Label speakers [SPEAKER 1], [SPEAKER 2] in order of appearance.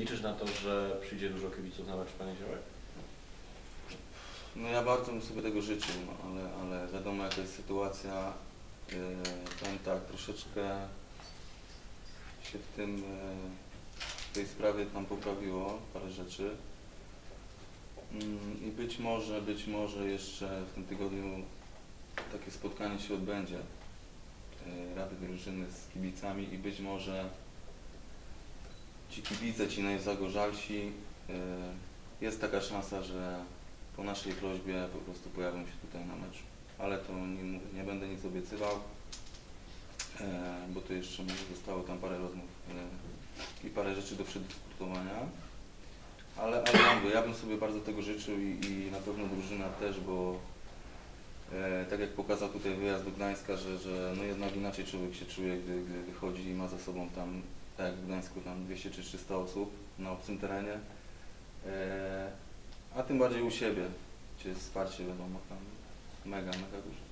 [SPEAKER 1] Liczysz na to, że przyjdzie dużo kibiców na mecz w poniedziałek?
[SPEAKER 2] No ja bardzo bym sobie tego życzył, no, ale, ale wiadomo jaka jest sytuacja. Yy, tak, troszeczkę się w tym, yy, w tej sprawie tam poprawiło parę rzeczy. Mm, I być może, być może jeszcze w tym tygodniu takie spotkanie się odbędzie yy, Rady Drużyny z kibicami i być może ci kibice, ci najzagorzalsi, yy, jest taka szansa, że po naszej prośbie po prostu pojawią się tutaj na mecz. Ale to nie, nie będę nic obiecywał, e, bo to jeszcze zostało tam parę rozmów e, i parę rzeczy do przedyskutowania. Ale, ale ja ja bym sobie bardzo tego życzył i, i na pewno drużyna też, bo e, tak jak pokazał tutaj wyjazd do Gdańska, że, że no jednak inaczej człowiek się czuje, gdy, gdy wychodzi i ma za sobą tam, tak jak w Gdańsku, tam 200 czy 300 osób na obcym terenie. E, a tym bardziej u siebie, gdzie jest wsparcie wiadomo tam mega, mega duże.